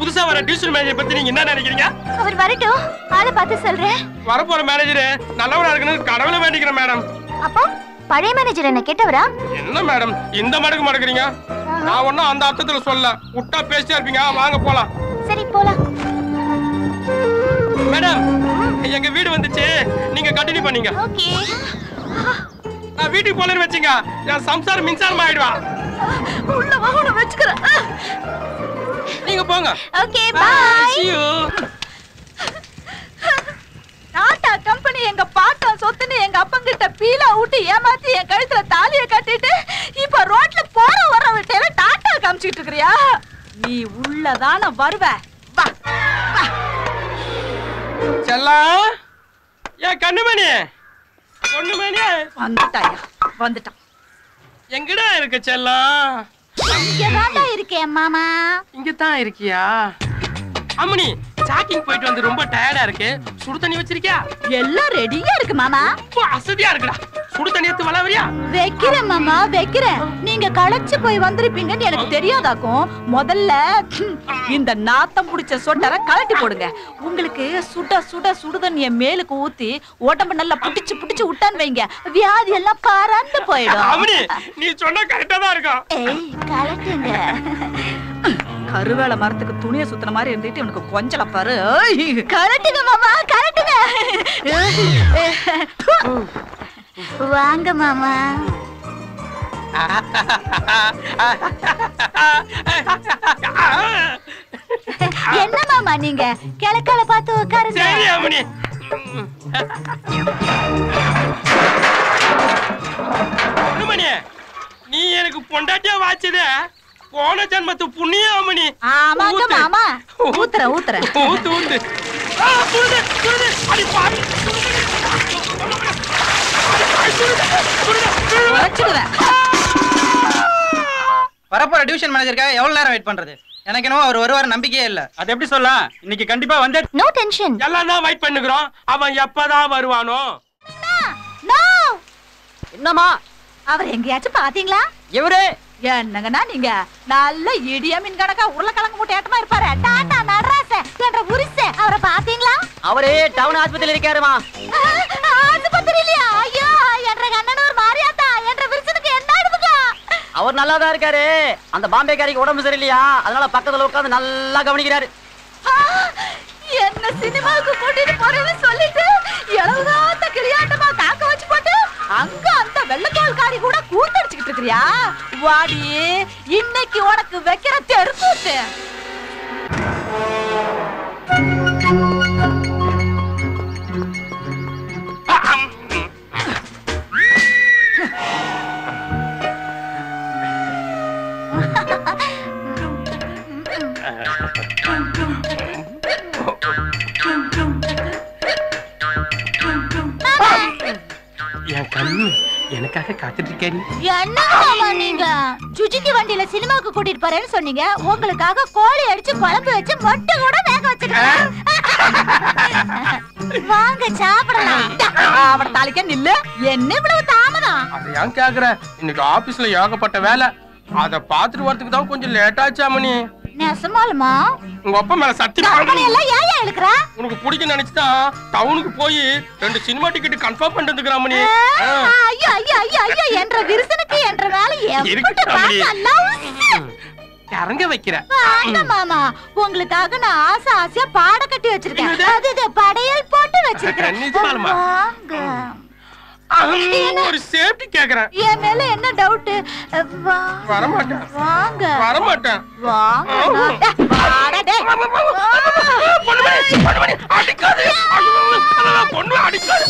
புதுசா வர tuition manager பத்தி நீங்க என்ன நினைக்கிறீங்க? அவர் வரட்டும். ஆளை பார்த்து சொல்றேன். வரப்போற மேனேஜர் நல்லவரா இருக்கணும் கடவுளை வேண்டிக்கிறேன் மேடம். அப்போ பழைய மேனேஜர் என்ன கேட்டவரா? என்ன மேடம்? இந்த மடக்கு மடக்குறீங்க? நான் ஒன்னும் அந்த அர்த்தத்துல சொல்ல விட்டா பேசிட்டே இருப்பீங்க? வாங்க போலாம். சரி போலாம். மேடம் எங்க வீடு வந்துச்சு. நீங்க கண்டினியூ பண்ணீங்க. ஓகே. நான் வீட்டுக்கு போலன்னு வச்சுங்க. என் சம்சாரம் மின்சாரம் ஆயிடுவா உள்ள வாங்க வச்சுக்கிறேன். நீங்க போங்க. Okay bye See you. Tata company எங்க பாட்டா சொத்துன்னு எங்க அப்பங்கிட்ட பீலா ஊட்டி ஏமாத்தி என் கழுத்துல தாலிய கட்டிட்டு இப்ப ரோட்ல போற வரவர்கிட்ட டாடா காமிச்சிட்டு இருக்கிறியா? நீ உள்ளதான வருவ. வா. செல்லம் ஏன் கண்ணுமணி பொண்ணுமணி வந்துட்டாயா? வந்துட்டான். எங்கடா இருக்க செல்லம் இங்கதான்டா இருக்கேன் மாமா. இங்க தான் இருக்கியா? அம்மணி ஜாக்கிங் போயிட்டு வந்து ரொம்ப டயர்டா இருக்கு. சுடு தண்ணி வச்சிருக்கியா? எல்லாம் ரெடியா இருக்கு மாமா. அசதியா இருக்குடா. சுடு தண்ணி எடுத்து வளவரியா வைக்கிறேன் மாமா வைக்கிறேன். நீங்க களைச்சு போய் வந்திருப்பீங்கன்னு எனக்கு தெரியாதாக்கும். முதல்ல இந்த நாத்தம் புடிச்ச சொட்டரை கழட்டி போடுங்க. உங்களுக்கு சுட சுட சுடுதண்ணிய மேலுக்கு ஊத்தி உடம்பு நல்லா புடிச்சு புடிச்சு விட்டான்னு வைங்க. வியாதி எல்லாம் பறந்து போயிடும். நீ சொன்னா கரெக்டா தான் இருக்கும். ஏய் கலட்டுங்க கருவேல மரத்துக்கு துணியை சுத்தின மாதிரி இருந்துட்டு இவனுக்கு கொஞ்சல பாரு. ஏய். கலட்டுங்க மாமா கலட்டுங்க வாங்க மாமா. என்ன மாமா நீங்க? கிழக்கால பார்த்து உட்காருங்க. நீ எனக்கு பொண்டாட்டியா வாச்சது போன ஜென்மத்து புண்ணியம் அம்மணி. ஆமாங்க. மாமா. ஊத்துறேன் ஊத்துறேன். ஊத்து ஊத்து. அடி பாவி. வரப்போற டிவிஷன் மேனேஜருக்காக எவ்வளவு நேரம் வெயிட் பண்றது? எனக்கு என்னவோ அவர் வருவார் நம்பிக்கையே இல்ல. அது எப்படி சொல்லலாம்? இன்னைக்கு கண்டிப்பா வந்து நோ டென்ஷன் எல்லாம் தான் வெயிட் பண்ணுகிறோம். அவன் எப்பதான் வருவானோ? நோ என்னம்மா? அவர் எங்கேயாச்சும் பாத்தீங்களா? இவரு? என்னங்கண்ணா நீங்க? நல்ல இடிய மீன் கணக்கா உருளைக்கிழங்கு மூட்டையாட்டமா இருப்பாரு. டாடா நடராச என்ற புருஷ அவரை பாத்தீங்களா? அவரே டவுன் ஆஸ்பத்திரியில இருக்காருமா. ஆஸ்பத்திரியிலயா? ஐயோ என்ற கண்ணனூர் மாரியாத்தா என்ற விருச்சனுக்கு என்ன அனுப்புங்க? அவர் நல்லா தான் இருக்காரு. அந்த பாம்பேக்காரிக்கு உடம்பு சரியில்லையா? அதனால பக்கத்துல உட்கார்ந்து நல்லா கவனிக்கிறாரு. என்ன சினிமாவுக்கு கூட்டிட்டு போறேன்னு சொல்லிட்டு இளவுதாத்த கிளியாட்டமா காக்க வச்சு போட்டு அங்க அந்த வெள்ளக்கால்காரி கூட கூத்தடிச்சுக்கிட்டு இருக்கிறியா? வாடி இன்னைக்கு உனக்கு வைக்கிற தெருக்கூத்து. என் இருக்கேன் என்ன மாமா நீங்க? சுஜிக்கு வண்டியில சினிமாவுக்கு கூட்டிட்டு போறேன்னு சொன்னீங்க. உங்களுக்காக கோழி அடிச்சு குழம்பு வச்சு மொட்டை கூட வேக வச்சிருக்கேன். வாங்க சாப்பிடலாம். அவட தாளிக்க நில்லு. என்ன இவ்வளவு தாமதம்? அதை ஏன் கேக்குற? இன்னைக்கு ஆபீஸ்ல ஏகப்பட்ட வேலை. அத பாத்துட்டு வரதுக்கு தான் கொஞ்சம் லேட் ஆச்சு அம்மணி. நெசமாலுமா? உங்க அப்பா மேல சத்தி கம்பெனி எல்லாம் ஏன் இழுக்கிற? உனக்கு பிடிக்கும் நினைச்சுதான் டவுனுக்கு போய் ரெண்டு சினிமா டிக்கெட் கன்ஃபார்ம் பண்ணிட்டு. ஐயோ ஐயோ ஐயோ ஐயோ. என்ற விருசனுக்கு என்ற வேலை. பார்த்தா இறங்க வைக்கிற. வாங்க மாமா. உங்களுக்காக நான் ஆசை ஆசையா பாட கட்டி வச்சிருக்கேன். அது படையல் போட்டு வச்சிருக்கேன்? வாங்க. ஒரு சேஃப்டி கேக்குறேன். என் மேல என்ன டவுட் வாங்க. வரமாட்டேன். வாங்க வாடா டேய். பொண்ணுமணி, பொண்ணுமணி, அடிக்காது. பொண்ணு அடிக்காது.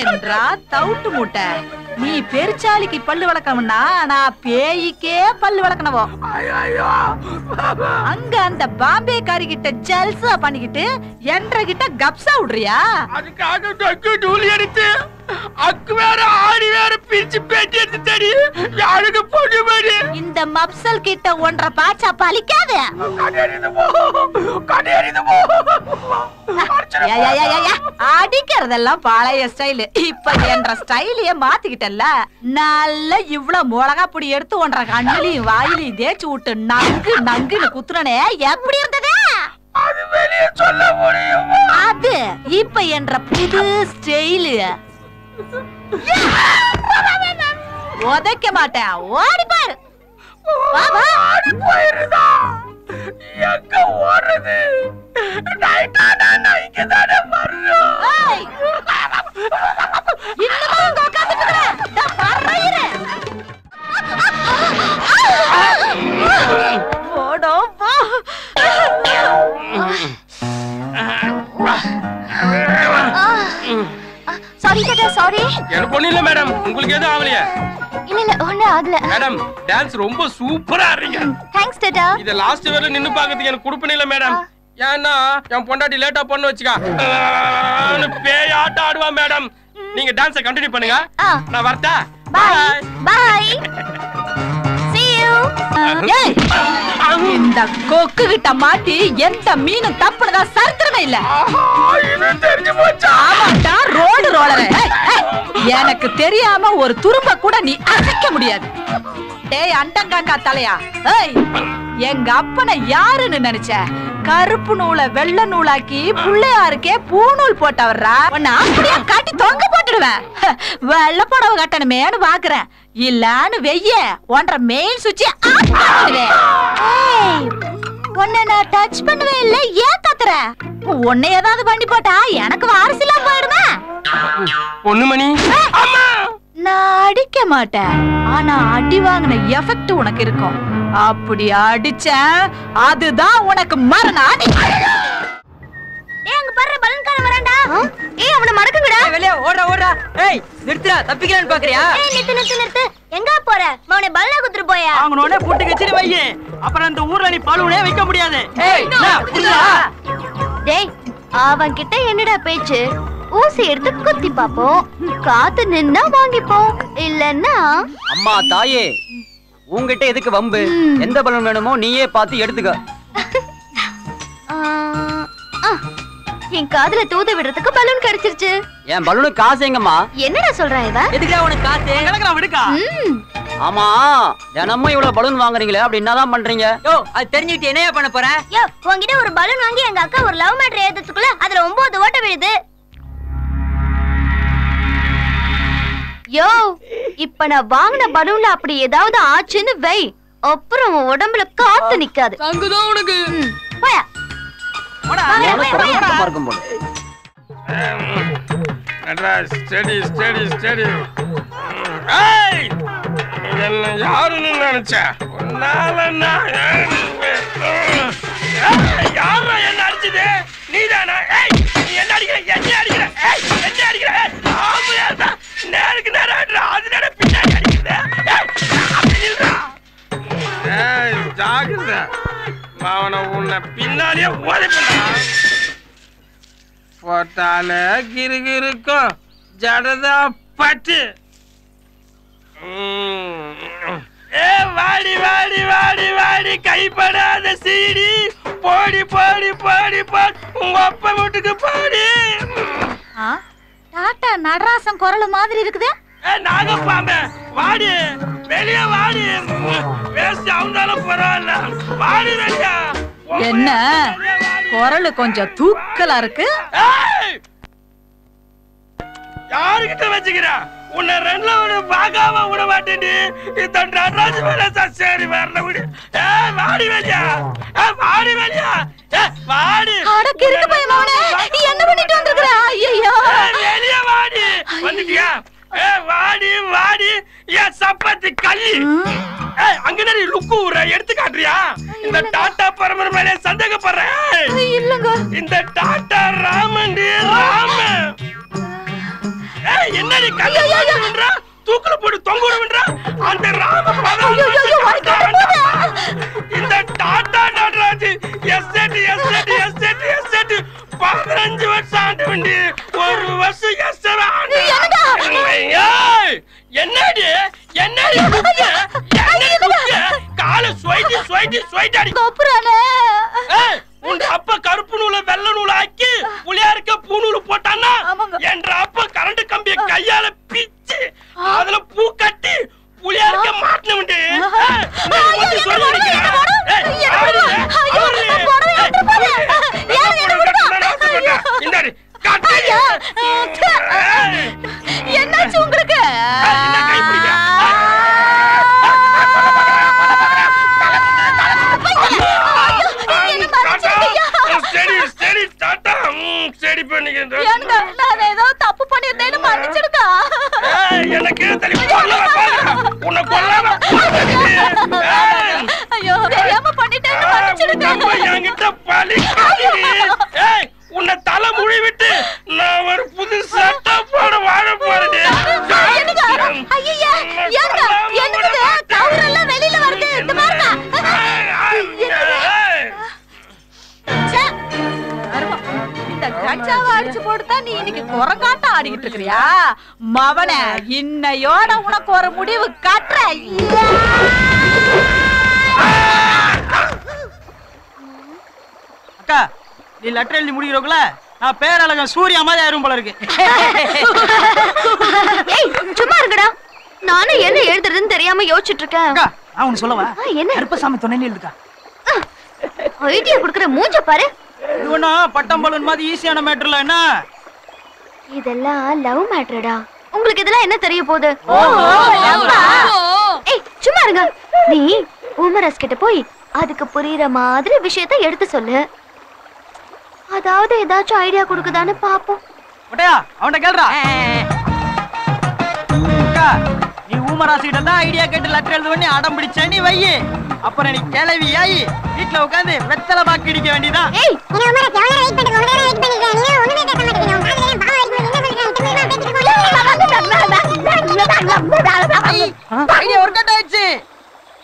என்றா தவுட்டு மூட்டை. நீ பெருச்சாலிக்கு பல்லு வளர்க்கணும்னா நான் பேய்க்கே பல்லு வளர்க்கணவோ அங்க அந்த பாம்பே காரி கிட்ட ஜல்சா பண்ணிக்கிட்டு என்ற கிட்ட கப்சா விடுறியா? அதுக்காக அக்கு வேற ஆடி வேற பிரிச்சு பேட்டி எடுத்து தடி யாருக்கு பொண்ணு மாதிரி இந்த மப்சல் கிட்ட ஒன்றரை பாச்சா பலிக்காது. அடிக்கிறதெல்லாம் பழைய ஸ்டைல். இப்ப என்ற ஸ்டைலையே மாத்திக்கிட்டல்ல நல்ல இவ்வளவு மிளகா பொடி எடுத்து ஒன்றரை கண்ணுலயும் வாயிலையும் தேய்ச்சி விட்டு நங்கு நங்குன்னு குத்துறனே எப்படி இருந்தது? அது வெளியே சொல்ல முடியுமா? அது இப்ப என்ற புது ஸ்டைலு. உதைக்க மாட்டேன். ஓடி பாரு. வா வா. எங்க ஓடுறது நைட்டானா நைக்கு தானே எனக்கு ஒண்ணு இல்ல மேடம் உங்களுக்கு எதுவும் ஆகலையா இல்ல இல்ல ஒண்ணும் ஆகல. மேடம் டான்ஸ் ரொம்ப சூப்பரா ஆடுறீங்க. தேங்க்ஸ் டாடா இத லாஸ்ட் வரை நின்னு பாக்கிறதுக்கு எனக்கு குடுப்பனே இல்ல மேடம் ஏன்னா என் பொண்டாட்டி லேட்டா பண்ண வச்சுக்கா. பேய் ஆட்டம் ஆடுவா மேடம் நீங்க டான்ஸ கண்டினியூ பண்ணுங்க. நான் வரட்டா? பாய் பாய் see you. ஏய், இந்த கொக்கு கிட்ட மாட்டி எந்த மீனும் தப்புனதா சரித்திரமே இல்ல. இது தெரிஞ்சு போச்சா? ஆமாட்டா ரோடு ரோலரு எனக்கு தெரியாம ஒரு துரும்ப கூட நீ அசைக்க முடியாது. டேய் அண்டங்காக்கா தலையா? ஏய் எங்க அப்பனை யாருன்னு நினைச்ச? கருப்பு நூலை வெள்ளை நூலாக்கி புள்ளையாருக்கே பூநூல் போட்டவர்ரா உன்னை அப்படியே காட்டி தொங்க போட்டுடுவேன். வெள்ள வெள்ளை புடவை கட்டணுமேனு பாக்குறேன். இல்லான்னு வெய்ய ஒன்றரை மெயின் சுவிட்சி ஆஃப் பண்ணிடுவேன் ஏய் உன்னை நான் டச் பண்ணவே இல்லை ஏன் கத்துற? உன்னை ஏதாவது பண்ணி போட்டா எனக்கு வாரிசுலாம் போயிடுமே. பொண்ணுமணி அம்மா! நான் அடிக்க மாட்டேன். ஆனா அடி வாங்கின எஃபெக்ட் உனக்கு இருக்கும். அப்படி அடிச்சேன் அதுதான் உனக்கு மரண அடி. ஏய் அங்க பாரு பலூன்காரன் வரான்டா. ஏய் அவன மடக்குங்கடா. வெளியே ஓடுறா ஓடுறா. ஏய் நிறுத்துடா தப்பிக்கலான்னு பாக்குறியா? ஏய் நிறுத்து நிறுத்து நிறுத்து எங்க போற? மவனை பலூன குத்துட்டு போயா? வாங்கணும்னே போட்டு வச்சிரு வையே. அப்புறம் இந்த ஊர்ல நீ பழுவனே வைக்க முடியாது. ஏய் என்ன, புரியுதா? டேய் அவன் கிட்ட என்னடா பேச்சு? ஊசி எடுத்து குத்தி பாப்போம் காத்து நின்னா வாங்கிப்போம். இல்லன்னா அம்மா தாயே உன்கிட்ட எதுக்கு வம்பு? எந்த பலன் வேணுமோ நீயே பார்த்து எடுத்துக்க. என் காதுல தூத விடுறதுக்கு பலூன் கிடைச்சிருச்சு. என் பலூனு காசு எங்கம்மா? என்னடா சொல்றான் இவன் எதுக்குடா உனக்கு காசு? கிடக்கலாம் விடுக்கா. ஆமா தினமும் இவ்வளவு பலூன் வாங்குறீங்களே அப்படி என்னதான் பண்றீங்க? யோ அது தெரிஞ்சுக்கிட்டு என்னையா பண்ண போற? யோ உன்கிட்ட ஒரு பலூன் வாங்கி எங்க அக்கா ஒரு லவ் மேட்டர் எழுதுறதுக்குள்ள அதுல ஒன்பது ஓட்ட விழுது. யோ இப்ப நான் வாங்கின பலூன்ல அப்படி ஏதாவது ஆச்சுன்னு வை. அப்புறம் உடம்புல காத்து நிக்காது. அங்குதான் உனக்கு. ம், போயா உனக்கு ரொம்ப இருக்கும் போல நடராஜ் ஸ்டடி ஸ்டடி யாருன்னு நினைச்ச? உன்னால நான் ஏய், யாரா என்ன அடிச்சது? நீதானா? ஏய் நீ என்ன அடிக்கிற? என்ன அடிக்கிற? ஏய் என்ன அடிக்கிற? இருந்தா நேருக்கு நேரம் அடிடா, அது நேரம் பின்னாடி அடிக்குது ஏய், அப்படி நில்றா. ஏய் ஜாகிரதை. அவனை உன்னை பின்னாடியே உதைப்பேன் போட்டால கிருகிருக்கும் ஜடதா பட்டு. ஏ வாடி வாடி வாடி வாடி. கைப்படாத சீடி போடி போடி போடி போடி. உங்க அப்பா வீட்டுக்கு போடி. ஆ, டாட்டா நடராசன் குரல் மாதிரி இருக்குது. நாகப்பாம்பே வாடி. வெளியே வாடி. வேஸ்ட் அவந்தாலும் பரவாயில்ல. வாடி வெளியா என்ன? குரல் கொஞ்சம் தூக்கலா இருக்கு! யாருகிட்ட வச்சுக்கிற? உன்னை ரெண்டுல விட பார்க்காம விட மாட்டேன்டி. இந்த நடராஜ் மேல சரி வரல விடு. ஏ வாடி வெளியா. ஏ வாடி வெளியா. ஏ வாடி. அட கிறுக்கு பையன் மவனே, இல்லங்க இந்த டாடா ராமன் ராம ஏய் என்னடி கல்யாணம் ம், கஞ்சாவை அடிச்சு போட்டுதா நீ இன்னைக்கு குரங்காட்டம் ஆடிக்கிட்டு இருக்கிறியா? மவன இன்னையோட உனக்கு ஒரு முடிவு கட்டுற. அக்கா நீ லெட்டர் எழுதி முடிக்கிறோக்குல நான் பேரழகன் சூர்யா மாதிரி ஆயிரும் போல இருக்கு. ஏய் சும்மா இருங்கடா. நானும் என்ன எழுதுறதுன்னு தெரியாம யோசிச்சுட்டு இருக்கேன். அக்கா நான் ஒண்ணு சொல்லவா? என்ன? கருப்பசாமி துணைன்னு எழுதுக்கா ஐடியா குடுக்குற மூஞ்ச பாரு. இது ஒன்றும் பட்டம் பலூன் மாதிரி ஈஸியான மேட்டர்ல என்ன? இதெல்லாம் லவ் மேட்டர்டா உங்களுக்கு இதெல்லாம் என்ன தெரிய போகுது? ஏய் சும்மா இருங்க. நீ உமரஸ் கிட்ட போய் அதுக்கு புரியுற மாதிரி விஷயத்த எடுத்து சொல்லு. அதாவது ஏதாச்சும் ஐடியா கொடுக்குதான்னு பாப்போம். ஒட்டையா அவன்கிட்ட கேள்றா நீ ஊமராசிகிட்ட தான் ஐடியா கேட்டு லெட்டர் எழுது பண்ணி அடம் பிடிச்ச நீ வை அப்புறம் நீ கிளவி ஆயி வீட்டுல உட்காந்து வெத்தலை பாக்கு இடிக்க வேண்டியதான்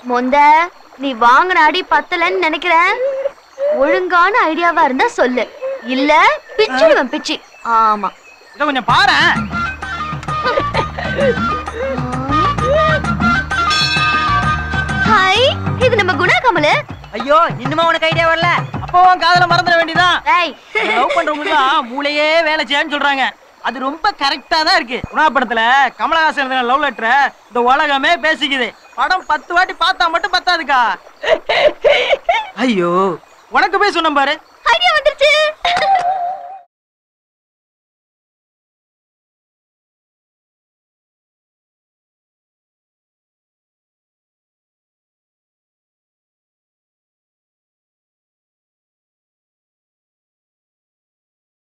மொந்த நீ வாங்கின அடி பத்தலன்னு நினைக்கிறேன். ஒழுங்கான ஐடியாவா இருந்தா சொல்லு. இல்ல பிச்சிடுவேன் பிச்சி. ஆமா. இதை கொஞ்சம் பாரேன் இது நம்ம குணா கமலு. ஐயோ இன்னுமா உனக்கு ஐடியா வரல? அப்பவும் காதல மறந்துட வேண்டியதான் லவ் பண்றவங்க மூளையே வேலை செய்யான்னு சொல்றாங்க. அது ரொம்ப கரெக்டா தான் இருக்கு. குணா படத்துல கமலஹாசன் எழுதின லவ் லெட்டரை இந்த உலகமே பேசிக்குது. படம் பத்து வாட்டி பார்த்தா மட்டும் பத்தாதுக்கா. ஐயோ உனக்கு போய் சொன்ன பாரு. ஐடியா வந்துருச்சு.